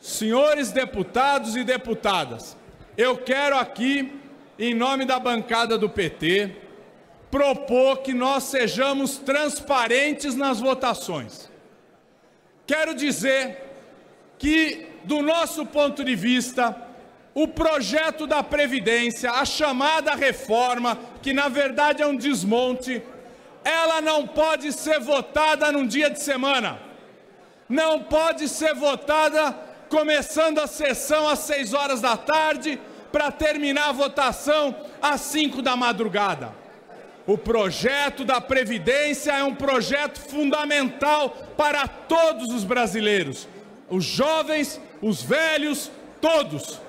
Senhores deputados e deputadas, eu quero aqui, em nome da bancada do PT, propor que nós sejamos transparentes nas votações. Quero dizer que, do nosso ponto de vista, o projeto da Previdência, a chamada reforma, que na verdade é um desmonte, ela não pode ser votada num dia de semana. Não pode ser votada começando a sessão às 6 horas da tarde, para terminar a votação às 5 da madrugada. O projeto da Previdência é um projeto fundamental para todos os brasileiros, os jovens, os velhos, todos.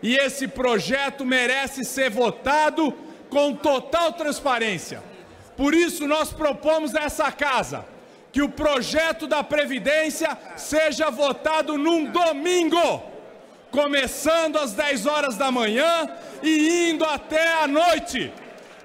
E esse projeto merece ser votado com total transparência. Por isso, nós propomos essa casa que o projeto da Previdência seja votado num domingo, começando às 10 horas da manhã e indo até a noite.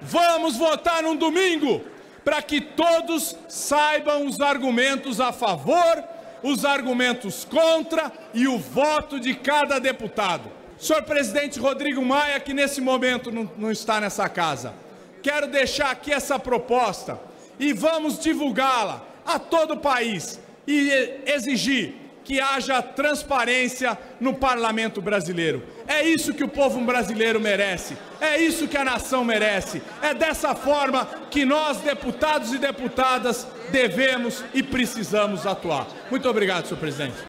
Vamos votar num domingo, para que todos saibam os argumentos a favor, os argumentos contra e o voto de cada deputado. Senhor presidente Rodrigo Maia, que nesse momento não, não está nessa casa, quero deixar aqui essa proposta e vamos divulgá-la a todo o país e exigir que haja transparência no parlamento brasileiro. É isso que o povo brasileiro merece, é isso que a nação merece. É dessa forma que nós, deputados e deputadas, devemos e precisamos atuar. Muito obrigado, senhor presidente.